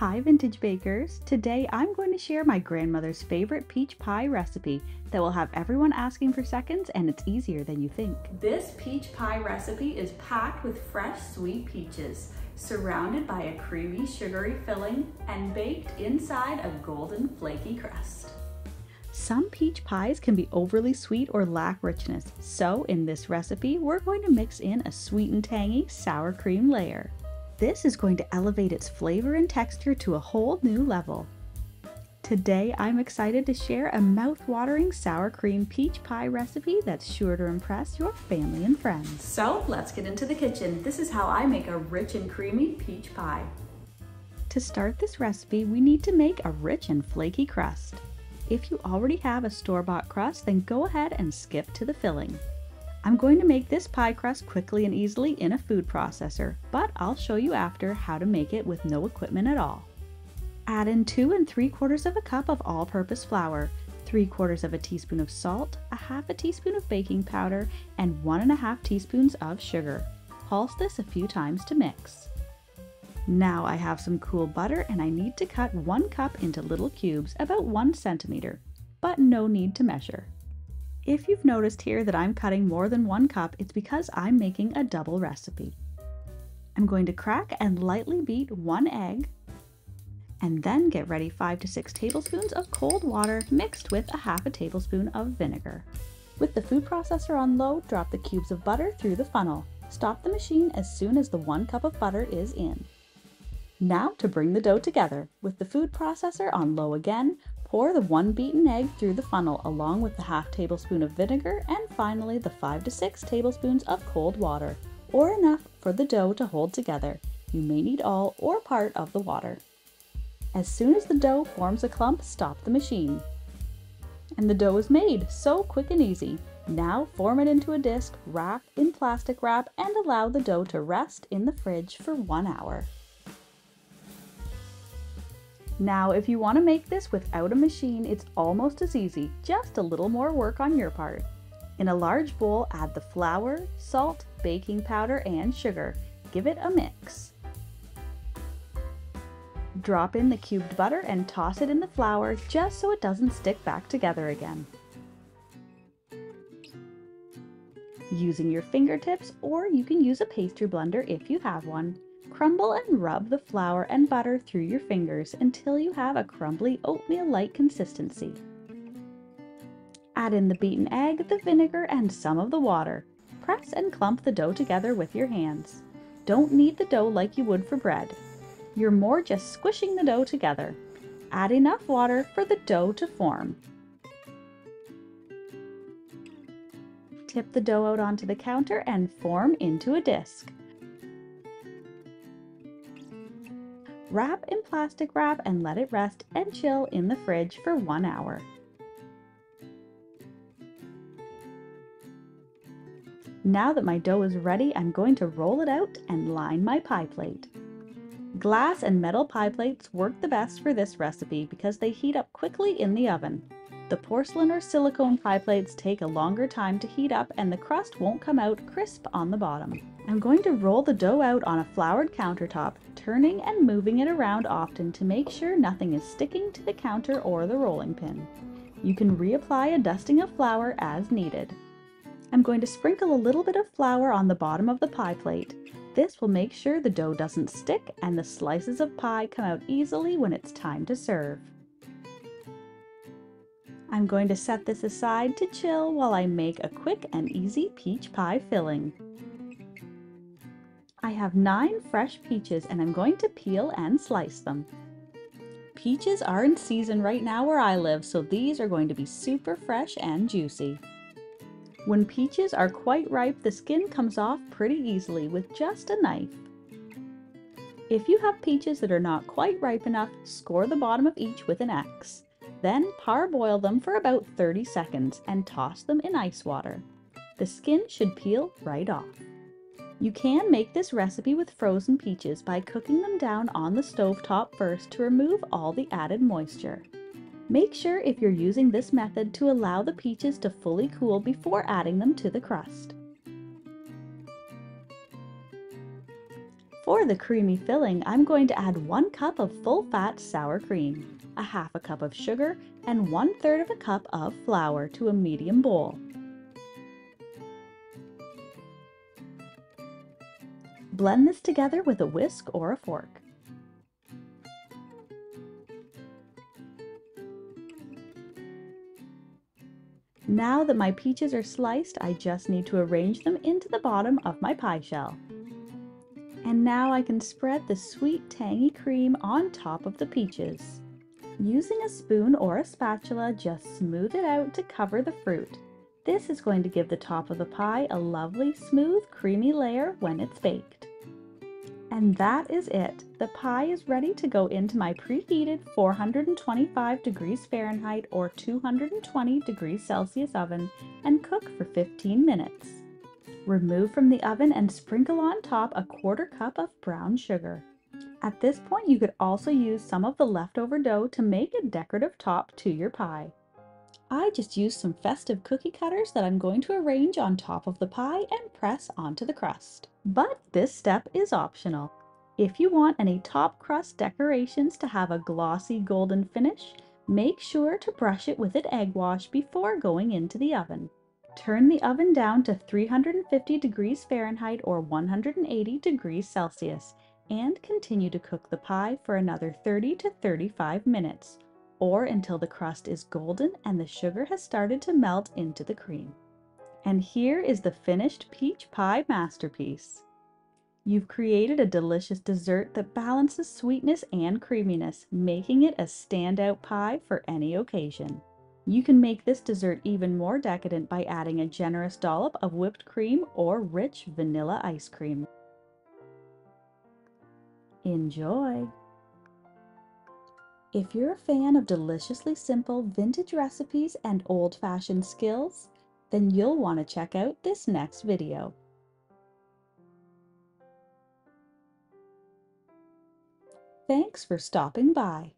Hi Vintage Bakers! Today I'm going to share my grandmother's favorite peach pie recipe that will have everyone asking for seconds and it's easier than you think. This peach pie recipe is packed with fresh sweet peaches, surrounded by a creamy sugary filling and baked inside a golden flaky crust. Some peach pies can be overly sweet or lack richness, so in this recipe we're going to mix in a sweet and tangy sour cream layer. This is going to elevate its flavor and texture to a whole new level. Today, I'm excited to share a mouth-watering sour cream peach pie recipe that's sure to impress your family and friends. So let's get into the kitchen. This is how I make a rich and creamy peach pie. To start this recipe, we need to make a rich and flaky crust. If you already have a store-bought crust, then go ahead and skip to the filling. I'm going to make this pie crust quickly and easily in a food processor, but I'll show you after how to make it with no equipment at all. Add in 2 and 3 quarters of a cup of all-purpose flour, 3 quarters of a teaspoon of salt, a half a teaspoon of baking powder, and 1 and a half teaspoons of sugar. Pulse this a few times to mix. Now I have some cool butter and I need to cut 1 cup into little cubes about 1 centimeter, but no need to measure. If you've noticed here that I'm cutting more than one cup, it's because I'm making a double recipe. I'm going to crack and lightly beat one egg, and then get ready five to six tablespoons of cold water mixed with a half a tablespoon of vinegar. With the food processor on low, drop the cubes of butter through the funnel. Stop the machine as soon as the one cup of butter is in. Now to bring the dough together. With the food processor on low again, Pour the one beaten egg through the funnel along with the half tablespoon of vinegar and finally the 5 to 6 tablespoons of cold water, or enough for the dough to hold together. You may need all or part of the water. As soon as the dough forms a clump, stop the machine. And the dough is made, so quick and easy. Now form it into a disc, wrap in plastic wrap, and allow the dough to rest in the fridge for one hour. Now, if you want to make this without a machine, it's almost as easy, just a little more work on your part. In a large bowl, add the flour, salt, baking powder, and sugar. Give it a mix. Drop in the cubed butter and toss it in the flour just so it doesn't stick back together again. Using your fingertips, or you can use a pastry blender if you have one, Crumble and rub the flour and butter through your fingers until you have a crumbly oatmeal-like consistency. Add in the beaten egg, the vinegar, and some of the water. Press and clump the dough together with your hands. Don't knead the dough like you would for bread. You're more just squishing the dough together. Add enough water for the dough to form. Tip the dough out onto the counter and form into a disc. Wrap in plastic wrap and let it rest and chill in the fridge for one hour. Now that my dough is ready, I'm going to roll it out and line my pie plate. Glass and metal pie plates work the best for this recipe because they heat up quickly in the oven. The porcelain or silicone pie plates take a longer time to heat up and the crust won't come out crisp on the bottom. I'm going to roll the dough out on a floured countertop, turning and moving it around often to make sure nothing is sticking to the counter or the rolling pin. You can reapply a dusting of flour as needed. I'm going to sprinkle a little bit of flour on the bottom of the pie plate. This will make sure the dough doesn't stick and the slices of pie come out easily when it's time to serve. I'm going to set this aside to chill while I make a quick and easy peach pie filling. I have nine fresh peaches and I'm going to peel and slice them. Peaches are in season right now where I live, so these are going to be super fresh and juicy. When peaches are quite ripe, the skin comes off pretty easily with just a knife. If you have peaches that are not quite ripe enough, score the bottom of each with an X. Then parboil them for about 30 seconds and toss them in ice water. The skin should peel right off. You can make this recipe with frozen peaches by cooking them down on the stove top first to remove all the added moisture. Make sure if you're using this method to allow the peaches to fully cool before adding them to the crust. For the creamy filling, I'm going to add one cup of full-fat sour cream, a half a cup of sugar, and one third of a cup of flour to a medium bowl. Blend this together with a whisk or a fork. Now that my peaches are sliced, I just need to arrange them into the bottom of my pie shell. And now I can spread the sweet tangy cream on top of the peaches. Using a spoon or a spatula, just smooth it out to cover the fruit. This is going to give the top of the pie a lovely, smooth, creamy layer when it's baked. And that is it. The pie is ready to go into my preheated 425 degrees Fahrenheit or 220 degrees Celsius oven and cook for 15 minutes. Remove from the oven and sprinkle on top a quarter cup of brown sugar. At this point, you could also use some of the leftover dough to make a decorative top to your pie. I just used some festive cookie cutters that I'm going to arrange on top of the pie and press onto the crust. But this step is optional. If you want any top crust decorations to have a glossy golden finish, make sure to brush it with an egg wash before going into the oven. Turn the oven down to 350 degrees Fahrenheit or 180 degrees Celsius and continue to cook the pie for another 30 to 35 minutes or until the crust is golden and the sugar has started to melt into the cream. And here is the finished peach pie masterpiece. You've created a delicious dessert that balances sweetness and creaminess, making it a standout pie for any occasion. You can make this dessert even more decadent by adding a generous dollop of whipped cream or rich vanilla ice cream. Enjoy! If you're a fan of deliciously simple vintage recipes and old-fashioned skills, then you'll want to check out this next video. Thanks for stopping by.